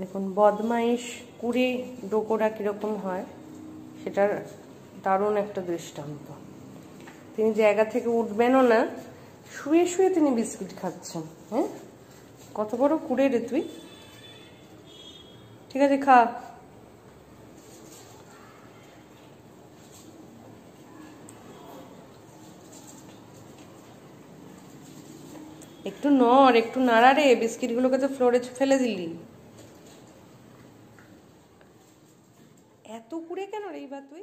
দেখুন, বদমাইশ কুড়ে ডোকোরা কীরকম হয়, সেটার দারুণ একটা দৃষ্টান্ত। তিনি জায়গা থেকে উঠবেনও না, শুয়ে শুয়ে তিনি বিস্কিট খাচ্ছেন হ্যাঁ? কত বড় কুড়ে রে তুই। ঠিক আছে, খা। একটু নড়, একটু নাড়া রে, বিস্কিটগুলোকে তো ফ্লোরে ফেলে দিলি। এত কুড়ে কেন রে এইবার তুই?